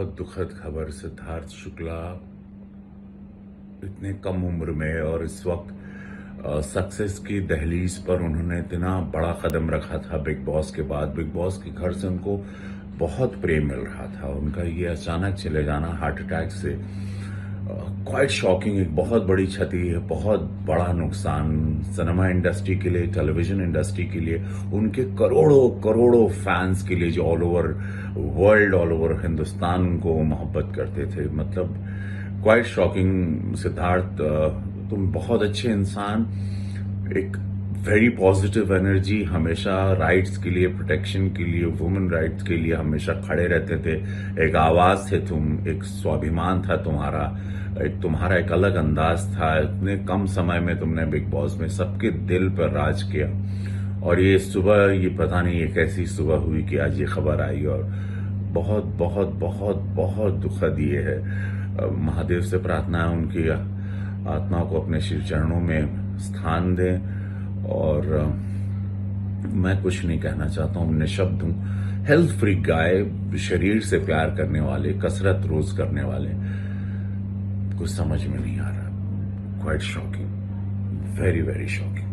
पर सिद्धार्थ शुक्ला इतने कम उम्र में और इस वक्त सक्सेस की दहलीज पर उन्होंने इतना बड़ा कदम रखा था बिग बॉस के बाद। बिग बॉस के घर से उनको बहुत प्रेम मिल रहा था। उनका ये अचानक चले जाना हार्ट अटैक से क्वाइट शॉकिंग एक बहुत बड़ी क्षति है, बहुत बड़ा नुकसान सिनेमा इंडस्ट्री के लिए टेलीविज़न इंडस्ट्री के लिए, उनके करोड़ों करोड़ों फैंस के लिए जो all over world all over Hindustan को मोहब्बत करते थे। मतलब क्वाइट शॉकिंग सिद्धार्थ तुम बहुत अच्छे इंसान, एक वेरी पॉजिटिव एनर्जी हमेशा राइट्स के लिए प्रोटेक्शन के लिए वुमेन राइट्स के लिए हमेशा खड़े रहते थे। एक आवाज़ थे तुम, एक स्वाभिमान था तुम्हारा, एक तुम्हारा एक अलग अंदाज था। इतने कम समय में तुमने बिग बॉस में सबके दिल पर राज किया। और ये सुबह, ये पता नहीं ये कैसी सुबह हुई कि आज ये खबर आई और बहुत बहुत बहुत बहुत दुखद ये है। महादेव से प्रार्थना है उनकी आत्मा को अपने शिव चरणों में स्थान दें। और मैं कुछ नहीं कहना चाहता हूँ निशब्द हूँ। हेल्थ फ्री गाय शरीर से प्यार करने वाले, कसरत रोज करने वाले, कुछ समझ में नहीं आ रहा। Quite shocking very very shocking